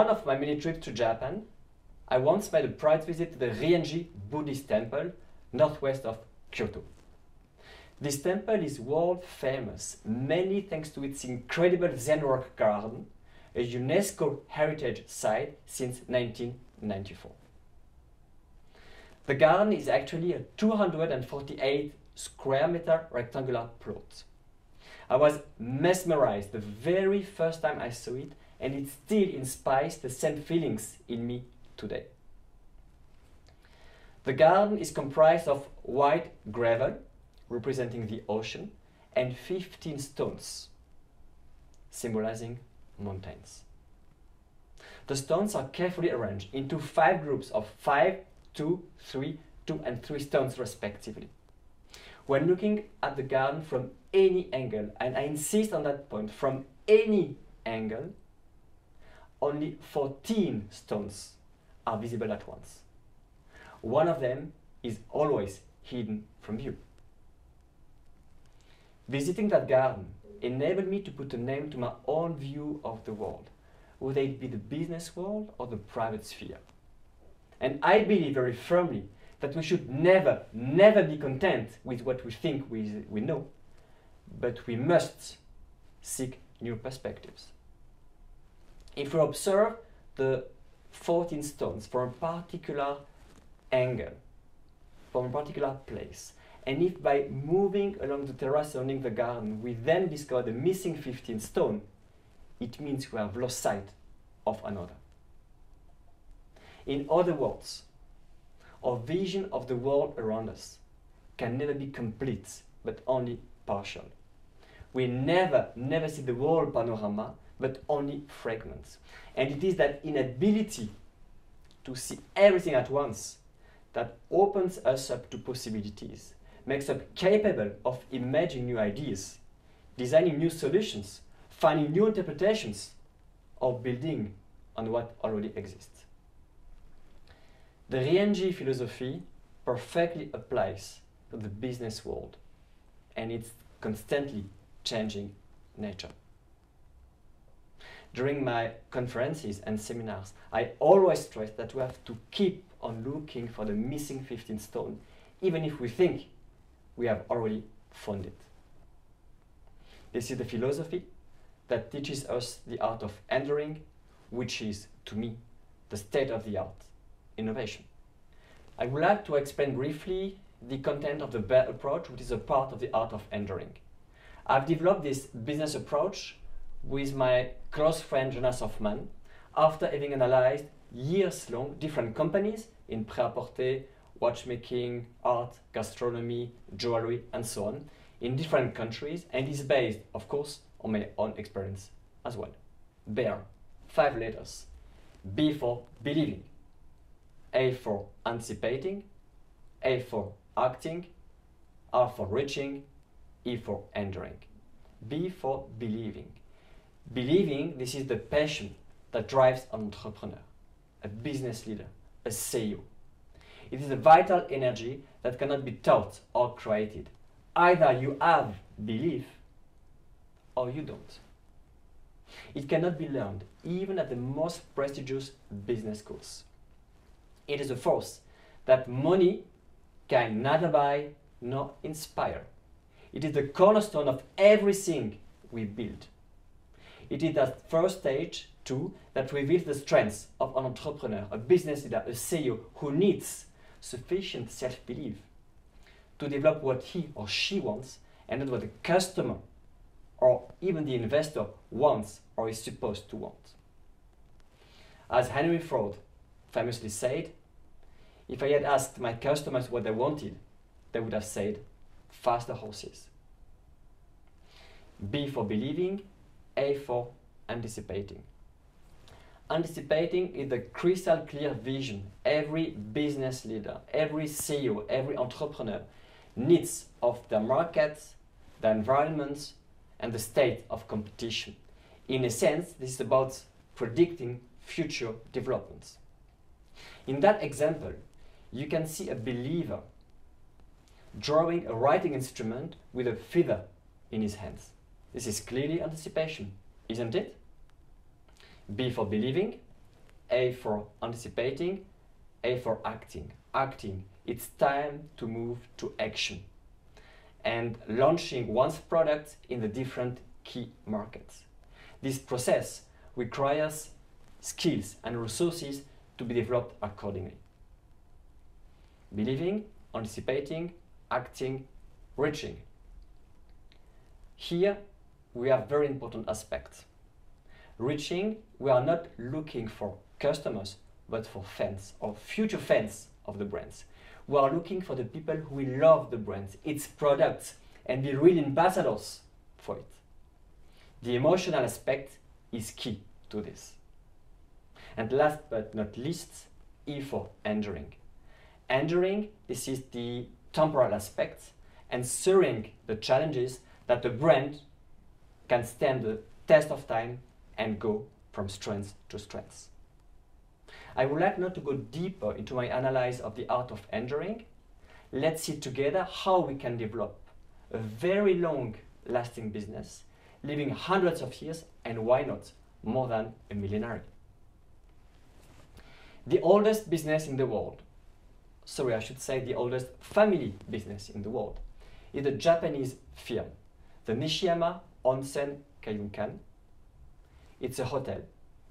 one of my many trips to Japan, I once made a private visit to the Ryoanji Buddhist temple, northwest of Kyoto. This temple is world famous, mainly thanks to its incredible Zen rock garden, a UNESCO heritage site since 1994. The garden is actually a 248 square meter rectangular plot. I was mesmerized the very first time I saw it, and it still inspires the same feelings in me today. The garden is comprised of white gravel, representing the ocean, and 15 stones, symbolizing mountains. The stones are carefully arranged into five groups of five, two, three, two, and three stones respectively. When looking at the garden from any angle, and I insist on that point, from any angle, only 14 stones are visible at once. One of them is always hidden from view. Visiting that garden enabled me to put a name to my own view of the world, whether it be the business world or the private sphere. And I believe very firmly that we should never, never be content with what we think we, we know, but we must seek new perspectives. If we observe the 14 stones from a particular angle, from a particular place, and if by moving along the terrace surrounding the garden we then discover the missing 15 stone, it means we have lost sight of another. In other words, our vision of the world around us can never be complete, but only partial. We never, never see the whole panorama, but only fragments. And it is that inability to see everything at once that opens us up to possibilities, makes us capable of imagining new ideas, designing new solutions, finding new interpretations, or building on what already exists. The Ryoanji philosophy perfectly applies to the business world and its constantly changing nature. During my conferences and seminars, I always stress that we have to keep on looking for the missing 15 stone, even if we think we have already found it. This is the philosophy that teaches us the art of enduring, which is, to me, the state of the art innovation. I would like to explain briefly the content of the BEAR approach, which is a part of the art of enduring. I've developed this business approach with my close friend Jonas Hoffman after having analyzed years long different companies in prêt-à-porter, watchmaking, art, gastronomy, jewelry, and so on in different countries and is based, of course, on my own experience as well. BEAR, five letters. B for believing. A for anticipating, A for acting, R for reaching, E for enduring. B for believing. Believing this is the passion that drives an entrepreneur, a business leader, a CEO. It is a vital energy that cannot be taught or created. Either you have belief or you don't. It cannot be learned even at the most prestigious business schools. It is a force that money can neither buy nor inspire. It is the cornerstone of everything we build. It is that first stage, too, that reveals the strengths of an entrepreneur, a business leader, a CEO who needs sufficient self belief to develop what he or she wants and not what the customer or even the investor wants or is supposed to want. As Henry Ford famously said, if I had asked my customers what they wanted, they would have said faster horses. B for believing, A for anticipating. Anticipating is the crystal clear vision every business leader, every CEO, every entrepreneur needs of the market, the environments, and the state of competition. In a sense, this is about predicting future developments. In that example, you can see a believer drawing a writing instrument with a feather in his hands. This is clearly anticipation, isn't it? B for believing, A for anticipating, A for acting. Acting, it's time to move to action and launching one's product in the different key markets. This process requires skills and resources to be developed accordingly. Believing, anticipating, acting, reaching. Here we have very important aspects. Reaching, we are not looking for customers, but for fans or future fans of the brands. We are looking for the people who will love the brands, its products, and be real ambassadors for it. The emotional aspect is key to this. And last but not least, E for enduring. Enduring, this is the temporal aspect, answering the challenges that the brand can stand the test of time and go from strength to strength. I would like now to go deeper into my analysis of the art of enduring. Let's see together how we can develop a very long lasting business, living hundreds of years and why not more than a millenary. The oldest business in the world, sorry, I should say the oldest family business in the world, is a Japanese firm, the Nishiyama Onsen Keiunkan. It's a hotel,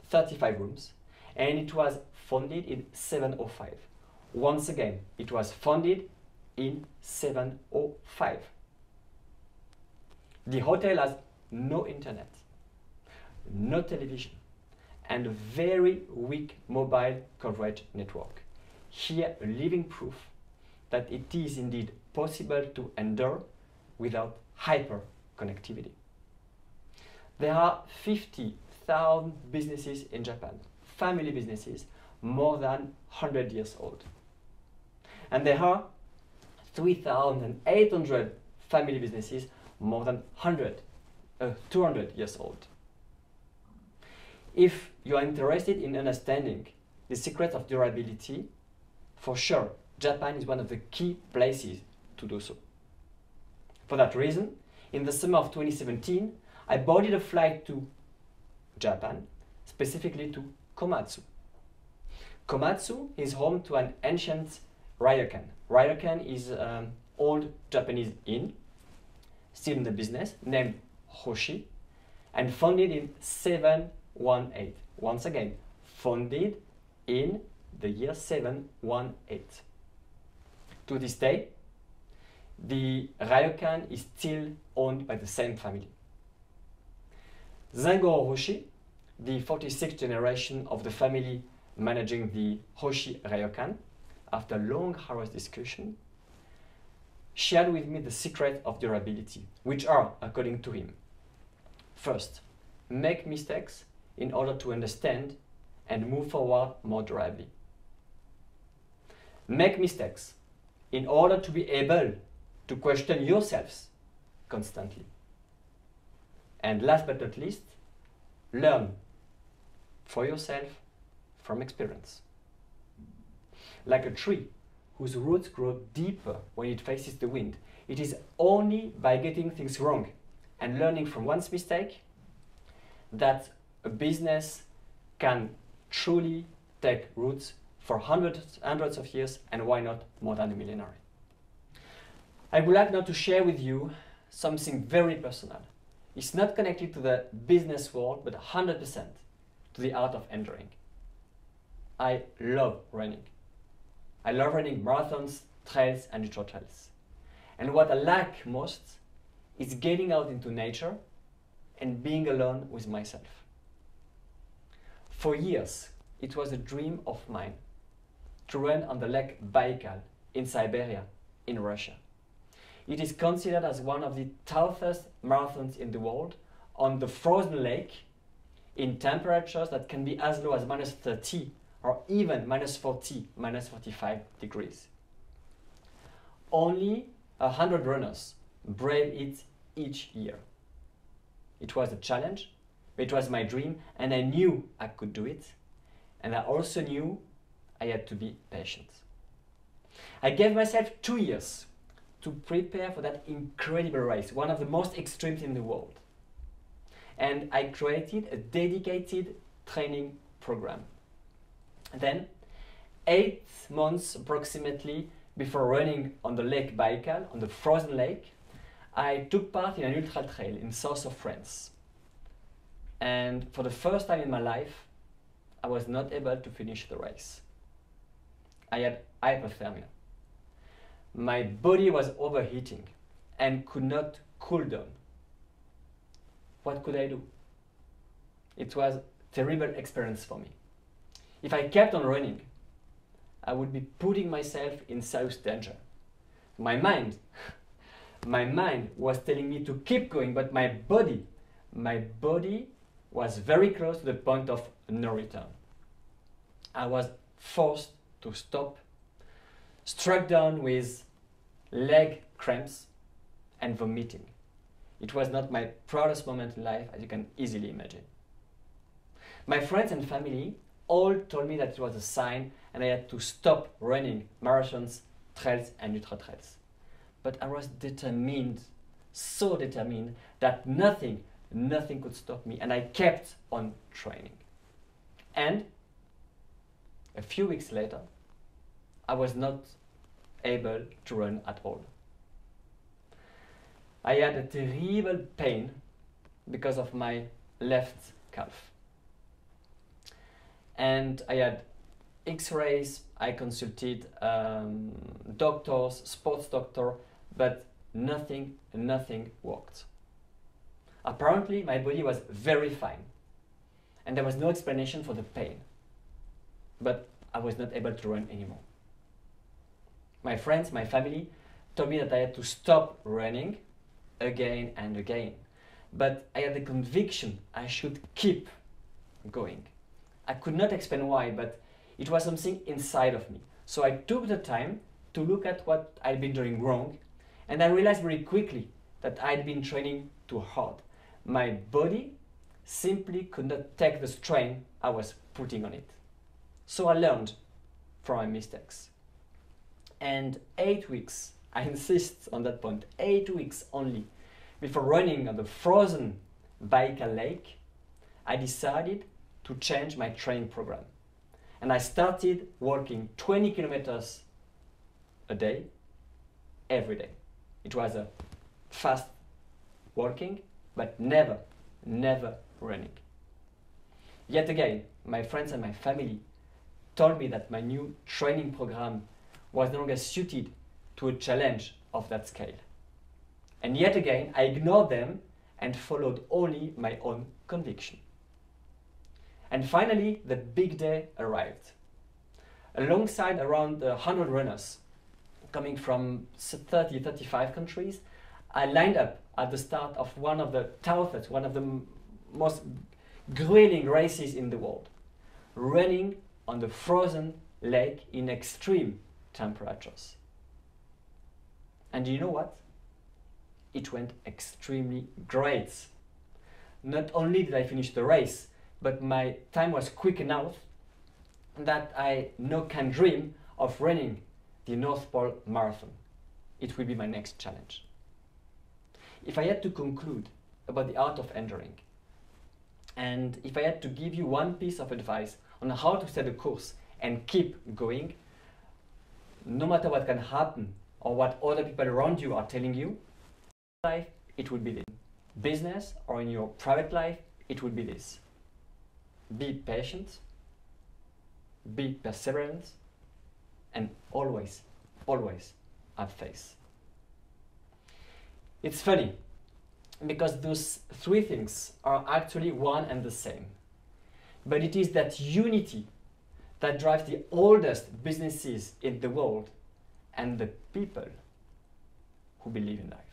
35 rooms, and it was founded in 705. Once again, it was founded in 705. The hotel has no internet, no television, and a very weak mobile coverage network. Here, a living proof that it is indeed possible to endure without hyper connectivity. There are 50,000 businesses in Japan, family businesses, more than 100 years old. And there are 3,800 family businesses more than 100, uh, 200 years old. If you are interested in understanding the secret of durability, for sure, Japan is one of the key places to do so. For that reason, in the summer of 2017, I boarded a flight to Japan, specifically to Komatsu. Komatsu is home to an ancient ryokan. Ryokan is an old Japanese inn, still in the business, named Hoshi, and founded in 718. Once again, founded in the year 718. To this day, the ryokan is still owned by the same family. Zengoro Hoshi, the 46th generation of the family managing the Hoshi Ryokan, after long hours discussion, shared with me the secret of durability, which are, according to him, first, make mistakes in order to understand and move forward more durably. Make mistakes in order to be able to question yourselves constantly. And last but not least, learn for yourself from experience. Like a tree whose roots grow deeper when it faces the wind, it is only by getting things wrong and learning from one's mistake that a business can truly take roots for hundreds, hundreds of years and why not more than a millenary. I would like now to share with you something very personal. It's not connected to the business world, but 100% to the art of enduring. I love running. I love running marathons, trails, and ultra trails. And what I like most is getting out into nature and being alone with myself. For years, it was a dream of mine to run on the Lake Baikal in Siberia, in Russia. It is considered as one of the toughest marathons in the world on the frozen lake in temperatures that can be as low as minus 30 or even minus 40, minus 45 degrees. Only 100 runners brave it each year. It was a challenge, it was my dream, and I knew I could do it. And I also knew I had to be patient. I gave myself two years to prepare for that incredible race, one of the most extreme in the world. And I created a dedicated training program. Then, eight months approximately before running on the Lake Baikal, on the frozen lake, I took part in an ultra trail in south of France. And for the first time in my life, I was not able to finish the race. I had hypothermia. My body was overheating and could not cool down. What could I do? It was a terrible experience for me. If I kept on running, I would be putting myself in serious danger. My mind, my mind was telling me to keep going, but my body, my body was very close to the point of no return. I was forced to stop, struck down with leg cramps and vomiting. It was not my proudest moment in life, as you can easily imagine. My friends and family all told me that it was a sign and I had to stop running marathons, trails, and ultra trails. But I was determined, so determined, that nothing, nothing could stop me, and I kept on training. And a few weeks later, I was not able to run at all. I had a terrible pain because of my left calf. And I had x rays, I consulted um, doctors, sports doctor, but nothing, nothing worked. Apparently, my body was very fine, and there was no explanation for the pain. But I was not able to run anymore. My friends, my family told me that I had to stop running again and again. But I had the conviction I should keep going. I could not explain why, but it was something inside of me. So I took the time to look at what I'd been doing wrong, and I realized very quickly that I'd been training too hard. My body simply could not take the strain I was putting on it. So I learned from my mistakes. And eight weeks, I insist on that point, eight weeks only before running on the frozen Baikal Lake, I decided to change my training program. And I started walking 20 kilometers a day, every day. It was a fast walking, but never, never running. Yet again, my friends and my family told me that my new training program was no longer suited to a challenge of that scale. And yet again, I ignored them and followed only my own conviction. And finally, the big day arrived. Alongside around 100 runners coming from 30, 35 countries, I lined up at the start of one of the toughest, one of the most grueling races in the world, running on the frozen lake in extreme temperatures. And you know what? It went extremely great. Not only did I finish the race, but my time was quick enough that I now can dream of running the North Pole Marathon. It will be my next challenge. If I had to conclude about the art of enduring, and if I had to give you one piece of advice on how to set a course and keep going, no matter what can happen or what other people around you are telling you, life it would be this. Business or in your private life, it would be this. Be patient, be perseverant, and always, always have faith. It's funny because those three things are actually one and the same. But it is that unity that drives the oldest businesses in the world and the people who believe in life.